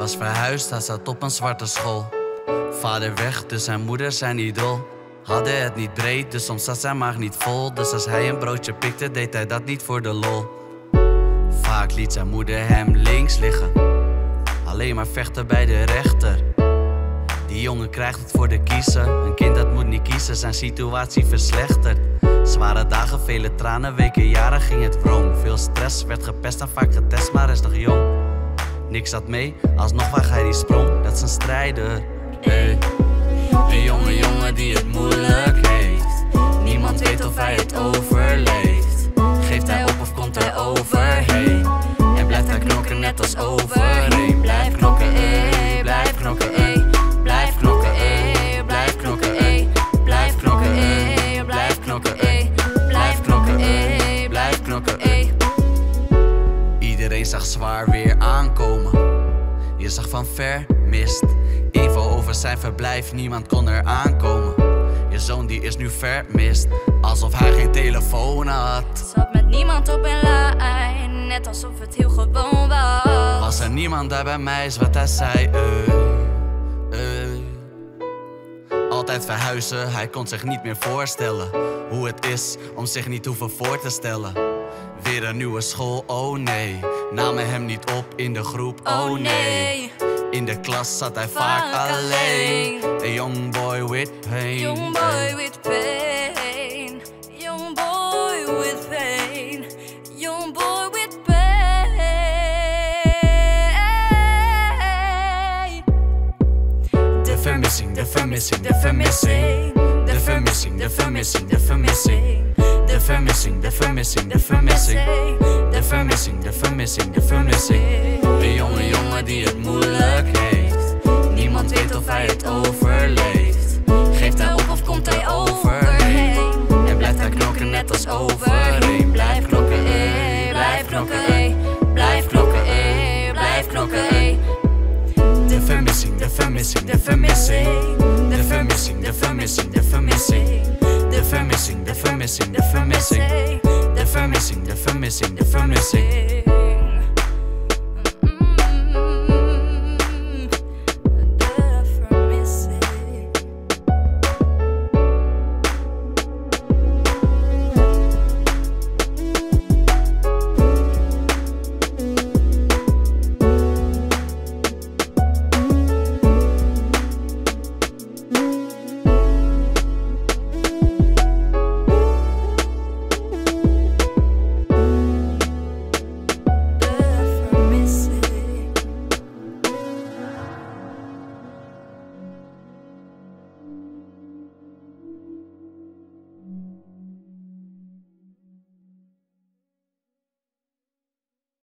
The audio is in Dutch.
was verhuisd, hij zat op een zwarte school. Vader weg, dus zijn moeder zijn idool. Hadden het niet breed, dus soms zat zijn maag niet vol. Dus als hij een broodje pikte, deed hij dat niet voor de lol. Vaak liet zijn moeder hem links liggen. Alleen maar vechten bij de rechter. Die jongen krijgt het voor de kiezen. Een kind dat moet niet kiezen, zijn situatie verslechtert. Zware dagen, vele tranen, weken, jaren ging het wrong. Veel stress, werd gepest en vaak getest, maar is nog jong. Niks zat mee, alsnog waag hij die sprong, dat is een strijder. Zag zwaar weer aankomen. Je zag van ver mist. Info over zijn verblijf, niemand kon er aankomen. Je zoon die is nu vermist, alsof hij geen telefoon had. Zat met niemand op een lijn, net alsof het heel gewoon was. Was er niemand daar bij mij, is wat hij zei. eh, eh. Altijd verhuizen, hij kon zich niet meer voorstellen hoe het is om zich niet hoeven voor te stellen. Weer een nieuwe school, oh nee. Namen hem niet op in de groep, oh nee. In de klas zat hij vaak Vaak alleen. alleen. A young boy with pain. Young boy with pain. Young boy with pain. Young boy with pain. De vermissing, de vermissing, de vermissing. De vermissing, de vermissing, de vermissing. De vermissing, de vermissing, de vermissing. De vermissing, de vermissing, de vermissing. Een jonge jongen die het moeilijk heeft. Niemand weet of hij het overleeft. Geeft hij op of komt hij overheen? En blijft hij knokken net als overheen. Blijf knokken, eh, blijf knokken, vermissing, de vermissing, de vermissing. De vermissing, de vermissing, de vermissing.